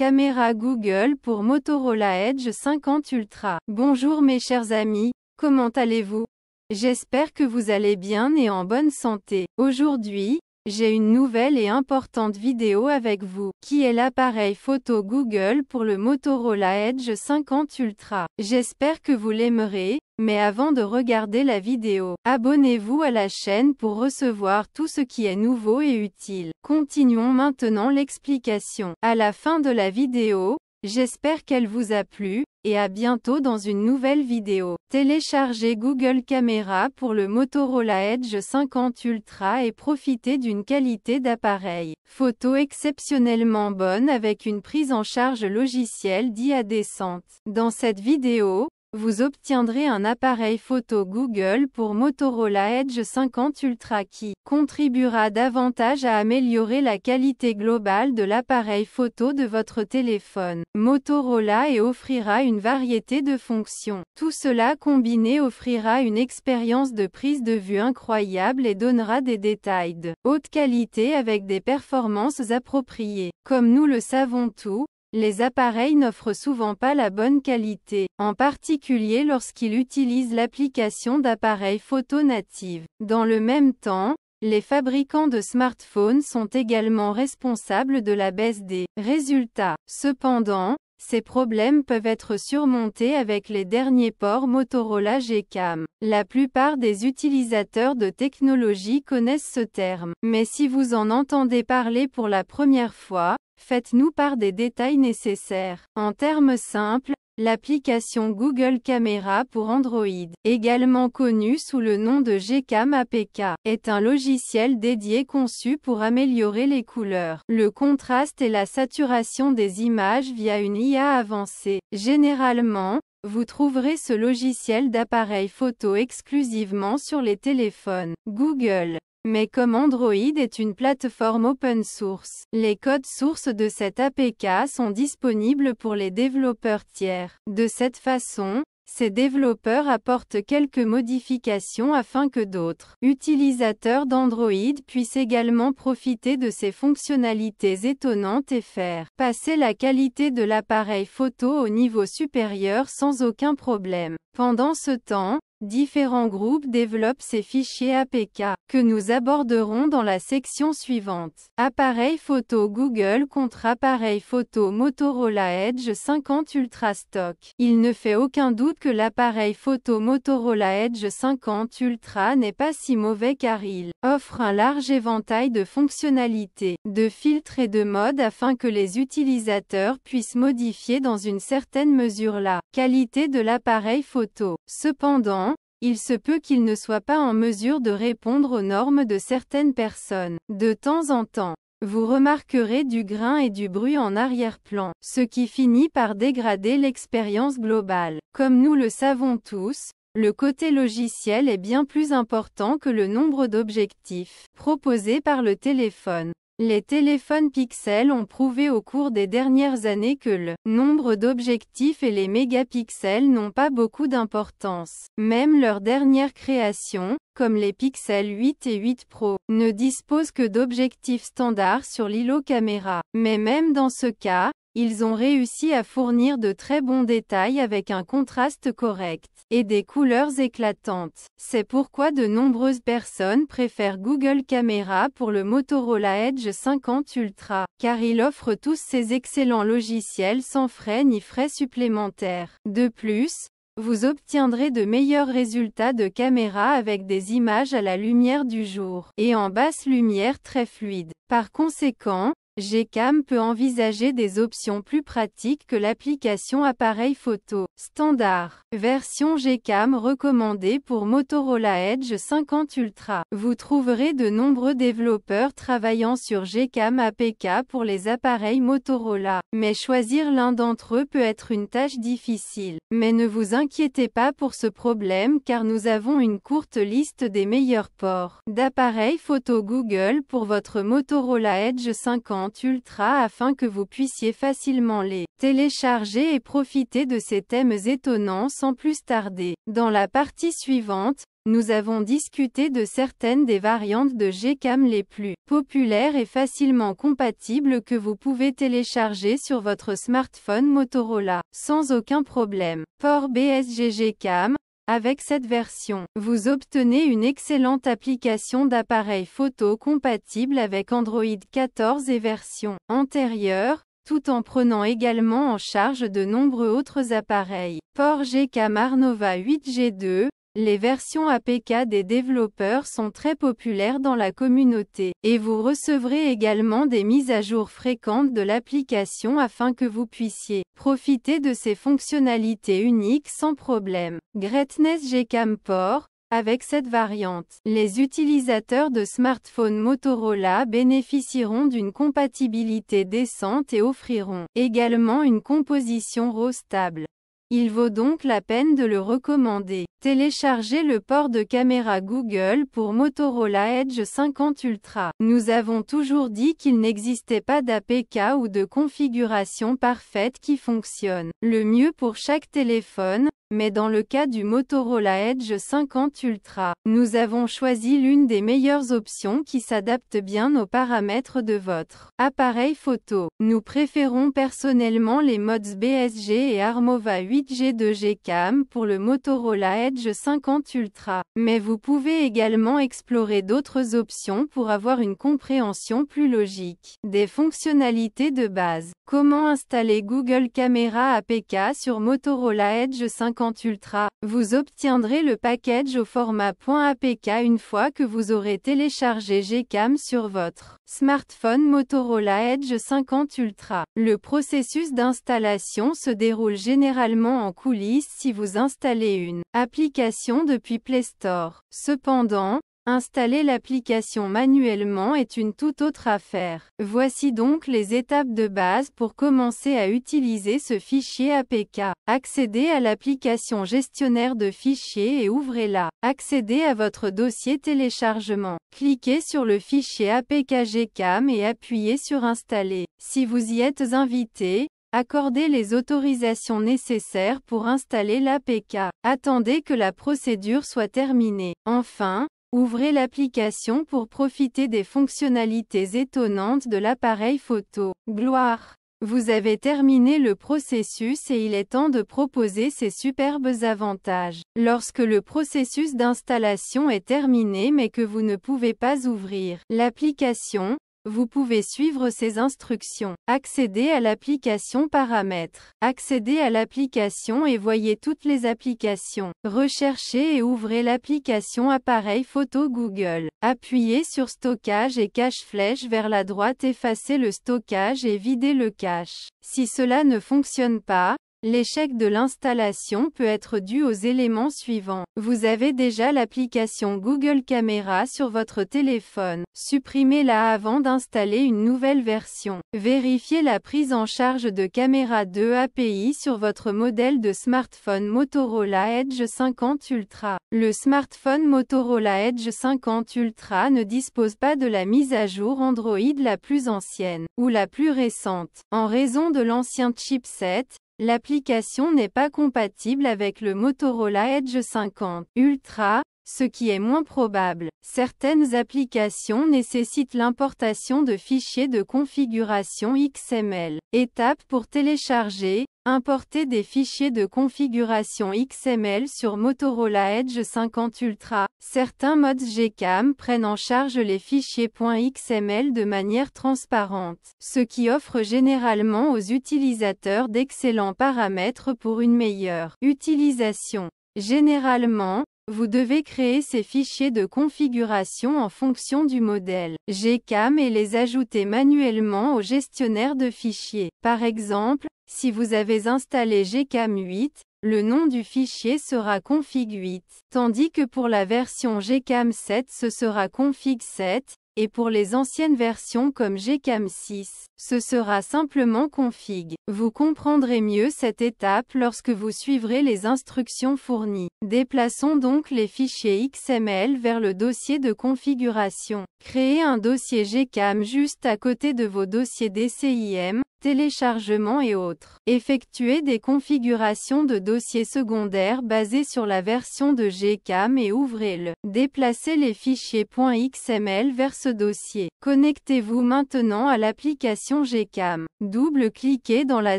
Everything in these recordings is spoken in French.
Caméra Google pour Motorola Edge 50 Ultra. Bonjour mes chers amis, comment allez-vous? J'espère que vous allez bien et en bonne santé. Aujourd'hui, j'ai une nouvelle et importante vidéo avec vous, qui est l'appareil photo Google pour le Motorola Edge 50 Ultra? J'espère que vous l'aimerez, mais avant de regarder la vidéo, abonnez-vous à la chaîne pour recevoir tout ce qui est nouveau et utile. Continuons maintenant l'explication. À la fin de la vidéo, j'espère qu'elle vous a plu, et à bientôt dans une nouvelle vidéo. Téléchargez Google Caméra pour le Motorola Edge 50 Ultra et profitez d'une qualité d'appareil photo exceptionnellement bonne avec une prise en charge logicielle d'IA décente. Dans cette vidéo, vous obtiendrez un appareil photo Google pour Motorola Edge 50 Ultra qui contribuera davantage à améliorer la qualité globale de l'appareil photo de votre téléphone Motorola et offrira une variété de fonctions. Tout cela combiné offrira une expérience de prise de vue incroyable et donnera des détails de haute qualité avec des performances appropriées. Comme nous le savons tous, les appareils n'offrent souvent pas la bonne qualité, en particulier lorsqu'ils utilisent l'application d'appareils photo native. Dans le même temps, les fabricants de smartphones sont également responsables de la baisse des résultats. Cependant, ces problèmes peuvent être surmontés avec les derniers ports Motorola Gcam. La plupart des utilisateurs de technologie connaissent ce terme. Mais si vous en entendez parler pour la première fois, faites-nous part des détails nécessaires. En termes simples, L'application Google Camera pour Android, également connue sous le nom de Gcam APK, est un logiciel dédié conçu pour améliorer les couleurs, le contraste et la saturation des images via une IA avancée. Généralement, vous trouverez ce logiciel d'appareil photo exclusivement sur les téléphones Google. Mais comme Android est une plateforme open source, les codes sources de cette APK sont disponibles pour les développeurs tiers. De cette façon, ces développeurs apportent quelques modifications afin que d'autres utilisateurs d'Android puissent également profiter de ces fonctionnalités étonnantes et faire passer la qualité de l'appareil photo au niveau supérieur sans aucun problème. Pendant ce temps, Différents groupes développent ces fichiers APK, que nous aborderons dans la section suivante. Appareil photo Google contre appareil photo Motorola Edge 50 Ultra Stock. Il ne fait aucun doute que l'appareil photo Motorola Edge 50 Ultra n'est pas si mauvais car il offre un large éventail de fonctionnalités, de filtres et de modes afin que les utilisateurs puissent modifier dans une certaine mesure la qualité de l'appareil photo. Cependant, il se peut qu'il ne soit pas en mesure de répondre aux normes de certaines personnes. De temps en temps, vous remarquerez du grain et du bruit en arrière-plan, ce qui finit par dégrader l'expérience globale. Comme nous le savons tous, le côté logiciel est bien plus important que le nombre d'objectifs proposés par le téléphone. Les téléphones Pixel ont prouvé au cours des dernières années que le nombre d'objectifs et les mégapixels n'ont pas beaucoup d'importance. Même leur dernière création, comme les Pixel 8 et 8 Pro, ne disposent que d'objectifs standards sur l'îlot caméra. Mais même dans ce cas, ils ont réussi à fournir de très bons détails avec un contraste correct et des couleurs éclatantes. C'est pourquoi de nombreuses personnes préfèrent Google Camera pour le Motorola Edge 50 Ultra, car il offre tous ces excellents logiciels sans frais ni frais supplémentaires. De plus, vous obtiendrez de meilleurs résultats de caméra avec des images à la lumière du jour et en basse lumière très fluide. Par conséquent, Gcam peut envisager des options plus pratiques que l'application appareil photo standard. Version Gcam recommandée pour Motorola Edge 50 Ultra. Vous trouverez de nombreux développeurs travaillant sur Gcam APK pour les appareils Motorola, mais choisir l'un d'entre eux peut être une tâche difficile. Mais ne vous inquiétez pas pour ce problème car nous avons une courte liste des meilleurs ports d'appareils photo Google pour votre Motorola Edge 50 Ultra afin que vous puissiez facilement les télécharger et profiter de ces thèmes étonnants sans plus tarder. Dans la partie suivante, nous avons discuté de certaines des variantes de Gcam les plus populaires et facilement compatibles que vous pouvez télécharger sur votre smartphone Motorola, sans aucun problème. Port BSG Gcam, avec cette version, vous obtenez une excellente application d'appareil photo compatible avec Android 14 et version antérieure, tout en prenant également en charge de nombreux autres appareils. Port Gcam Arnova 8G2, les versions APK des développeurs sont très populaires dans la communauté, et vous recevrez également des mises à jour fréquentes de l'application afin que vous puissiez profiter de ces fonctionnalités uniques sans problème. Greatness Gcam Port, avec cette variante, les utilisateurs de smartphones Motorola bénéficieront d'une compatibilité décente et offriront également une composition RAW stable. Il vaut donc la peine de le recommander. Téléchargez le port de caméra Google pour Motorola Edge 50 Ultra. Nous avons toujours dit qu'il n'existait pas d'APK ou de configuration parfaite qui fonctionne. Le mieux pour chaque téléphone, mais dans le cas du Motorola Edge 50 Ultra, nous avons choisi l'une des meilleures options qui s'adapte bien aux paramètres de votre appareil photo. Nous préférons personnellement les modes BSG et Armova 8G de Gcam pour le Motorola Edge 50 Ultra. Mais vous pouvez également explorer d'autres options pour avoir une compréhension plus logique des fonctionnalités de base. Comment installer Google Camera APK sur Motorola Edge 50 Ultra Vous obtiendrez le package au format .apk une fois que vous aurez téléchargé Gcam sur votre smartphone Motorola Edge 50 Ultra. Le processus d'installation se déroule généralement en coulisses si vous installez une application depuis Play Store. Cependant, Installer l'application manuellement est une toute autre affaire. Voici donc les étapes de base pour commencer à utiliser ce fichier APK. Accédez à l'application gestionnaire de fichiers et ouvrez-la. Accédez à votre dossier téléchargement. Cliquez sur le fichier APK Gcam et appuyez sur Installer. Si vous y êtes invité, Accordez les autorisations nécessaires pour installer l'APK. Attendez que la procédure soit terminée. Enfin, Ouvrez l'application pour profiter des fonctionnalités étonnantes de l'appareil photo. Gloire vous avez terminé le processus et il est temps de proposer ces superbes avantages. Lorsque le processus d'installation est terminé mais que vous ne pouvez pas ouvrir l'application, vous pouvez suivre ces instructions. Accédez à l'application Paramètres. Accédez à l'application et voyez toutes les applications. Recherchez et ouvrez l'application Appareil photo Google. Appuyez sur Stockage et cache flèche vers la droite Effacez le stockage et videz le cache. Si cela ne fonctionne pas, L'échec de l'installation peut être dû aux éléments suivants. Vous avez déjà l'application Google Camera sur votre téléphone. Supprimez-la avant d'installer une nouvelle version. Vérifiez la prise en charge de Caméra 2 API sur votre modèle de smartphone Motorola Edge 50 Ultra. Le smartphone Motorola Edge 50 Ultra ne dispose pas de la mise à jour Android la plus ancienne, ou la plus récente. En raison de l'ancien chipset, L'application n'est pas compatible avec le Motorola Edge 50 Ultra, ce qui est moins probable. Certaines applications nécessitent l'importation de fichiers de configuration XML. Étape pour télécharger, Importer des fichiers de configuration XML sur Motorola Edge 50 Ultra. Certains modes Gcam prennent en charge les fichiers .xml de manière transparente, ce qui offre généralement aux utilisateurs d'excellents paramètres pour une meilleure utilisation. Généralement, vous devez créer ces fichiers de configuration en fonction du modèle Gcam et les ajouter manuellement au gestionnaire de fichiers. Par exemple, si vous avez installé Gcam 8, le nom du fichier sera config 8, tandis que pour la version Gcam 7 ce sera config 7, et pour les anciennes versions comme Gcam 6, ce sera simplement config. Vous comprendrez mieux cette étape lorsque vous suivrez les instructions fournies. Déplaçons donc les fichiers XML vers le dossier de configuration. Créez un dossier Gcam juste à côté de vos dossiers DCIM, téléchargement et autres. Effectuez des configurations de dossiers secondaires basées sur la version de Gcam et ouvrez-le. Déplacez les fichiers .xml vers ce dossier. Connectez-vous maintenant à l'application Gcam. Double-cliquez dans la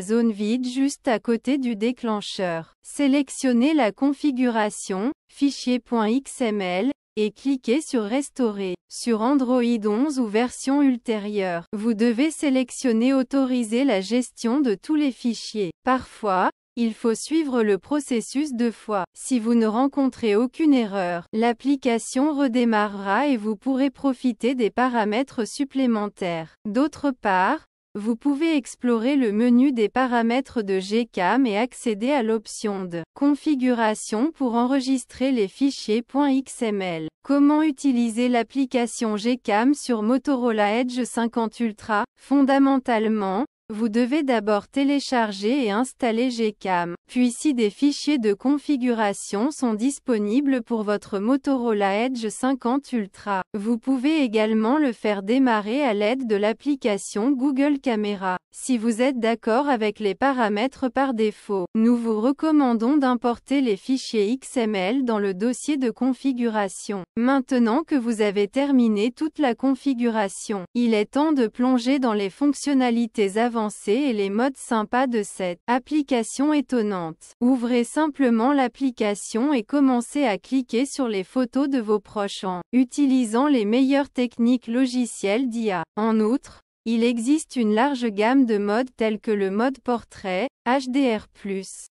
zone vide juste à côté du déclencheur. Sélectionnez la configuration, fichier.xml, et cliquez sur Restaurer. Sur Android 11 ou version ultérieure, vous devez sélectionner Autoriser la gestion de tous les fichiers. Parfois, il faut suivre le processus deux fois. Si vous ne rencontrez aucune erreur, l'application redémarrera et vous pourrez profiter des paramètres supplémentaires. D'autre part, vous pouvez explorer le menu des paramètres de Gcam et accéder à l'option de configuration pour enregistrer les fichiers .xml. Comment utiliser l'application Gcam sur Motorola Edge 50 Ultra? Fondamentalement, vous devez d'abord télécharger et installer Gcam. Puis si des fichiers de configuration sont disponibles pour votre Motorola Edge 50 Ultra, vous pouvez également le faire démarrer à l'aide de l'application Google Camera. Si vous êtes d'accord avec les paramètres par défaut, nous vous recommandons d'importer les fichiers XML dans le dossier de configuration. Maintenant que vous avez terminé toute la configuration, il est temps de plonger dans les fonctionnalités avancées et les modes sympas de cette application étonnante. Ouvrez simplement l'application et commencez à cliquer sur les photos de vos proches en utilisant les meilleures techniques logicielles d'IA. En outre, il existe une large gamme de modes tels que le mode portrait, HDR+,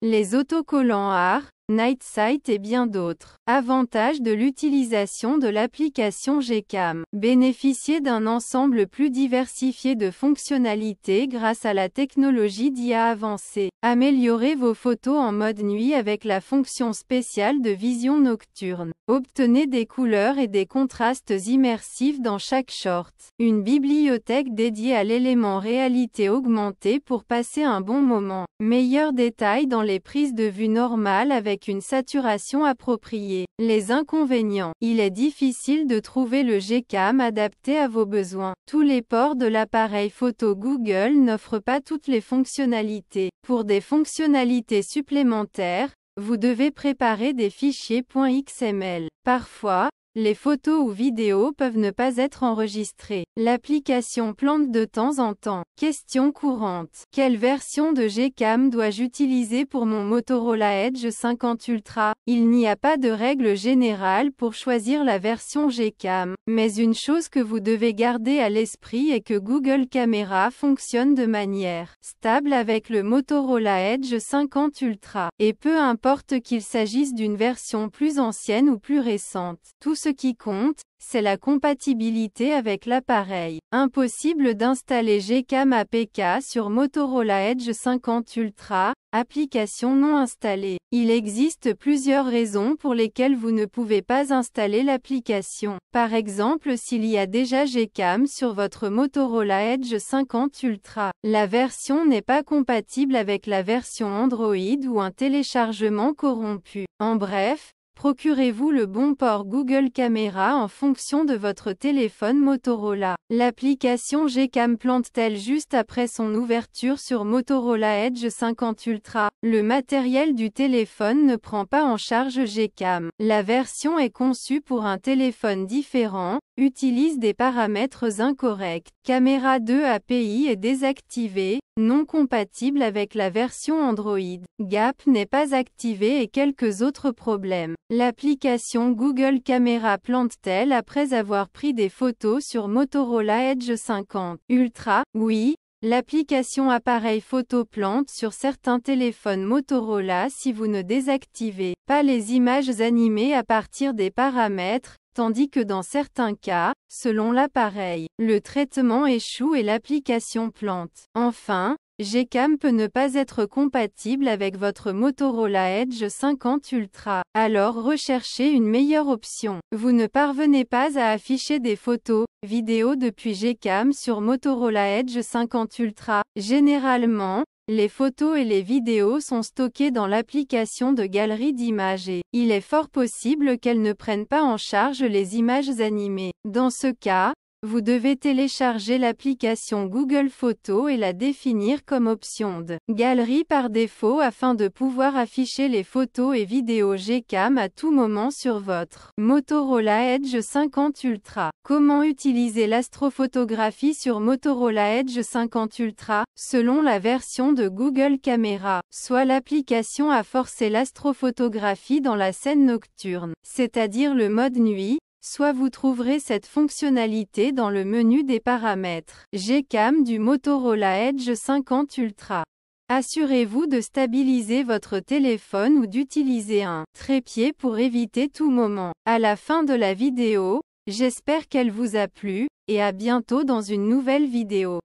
les autocollants AR, Night Sight et bien d'autres. Avantage de l'utilisation de l'application Gcam. Bénéficier d'un ensemble plus diversifié de fonctionnalités grâce à la technologie d'IA avancée. Améliorer vos photos en mode nuit avec la fonction spéciale de vision nocturne. Obtenez des couleurs et des contrastes immersifs dans chaque short. Une bibliothèque dédiée à l'élément réalité augmentée pour passer un bon moment. Meilleurs détails dans les prises de vue normales avec une saturation appropriée. Les inconvénients. Il est difficile de trouver le Gcam adapté à vos besoins. Tous les ports de l'appareil photo Google n'offrent pas toutes les fonctionnalités. Pour des fonctionnalités supplémentaires, vous devez préparer des fichiers .xml. Parfois, les photos ou vidéos peuvent ne pas être enregistrées. L'application plante de temps en temps. Question courante. Quelle version de Gcam dois-je utiliser pour mon Motorola Edge 50 Ultra? Il n'y a pas de règle générale pour choisir la version Gcam, mais une chose que vous devez garder à l'esprit est que Google Camera fonctionne de manière stable avec le Motorola Edge 50 Ultra, et peu importe qu'il s'agisse d'une version plus ancienne ou plus récente. Ce qui compte, c'est la compatibilité avec l'appareil. Impossible d'installer Gcam APK sur Motorola Edge 50 Ultra, application non installée. Il existe plusieurs raisons pour lesquelles vous ne pouvez pas installer l'application. Par exemple s'il y a déjà Gcam sur votre Motorola Edge 50 Ultra. La version n'est pas compatible avec la version Android ou un téléchargement corrompu. En bref, Procurez-vous le bon port Google Camera en fonction de votre téléphone Motorola. L'application Gcam plante-t-elle juste après son ouverture sur Motorola Edge 50 Ultra? Le matériel du téléphone ne prend pas en charge Gcam. La version est conçue pour un téléphone différent, utilise des paramètres incorrects. Caméra 2 API est désactivée, non compatible avec la version Android. Gap n'est pas activé et quelques autres problèmes. L'application Google Camera plante-t-elle après avoir pris des photos sur Motorola Edge 50 Ultra? Oui, L'application appareil photo plante sur certains téléphones Motorola si vous ne désactivez pas les images animées à partir des paramètres, tandis que dans certains cas, selon l'appareil, le traitement échoue et l'application plante. Enfin, Gcam peut ne pas être compatible avec votre Motorola Edge 50 Ultra. Alors recherchez une meilleure option. Vous ne parvenez pas à afficher des photos, vidéos depuis Gcam sur Motorola Edge 50 Ultra. Généralement, les photos et les vidéos sont stockées dans l'application de galerie d'images et il est fort possible qu'elles ne prennent pas en charge les images animées. Dans ce cas, vous devez télécharger l'application Google Photos et la définir comme option de galerie par défaut afin de pouvoir afficher les photos et vidéos Gcam à tout moment sur votre Motorola Edge 50 Ultra. Comment utiliser l'astrophotographie sur Motorola Edge 50 Ultra? Selon la version de Google Camera, soit l'application a forcé l'astrophotographie dans la scène nocturne, c'est-à-dire le mode nuit, soit vous trouverez cette fonctionnalité dans le menu des paramètres Gcam du Motorola Edge 50 Ultra. Assurez-vous de stabiliser votre téléphone ou d'utiliser un trépied pour éviter tout moment. À la fin de la vidéo, j'espère qu'elle vous a plu, et à bientôt dans une nouvelle vidéo.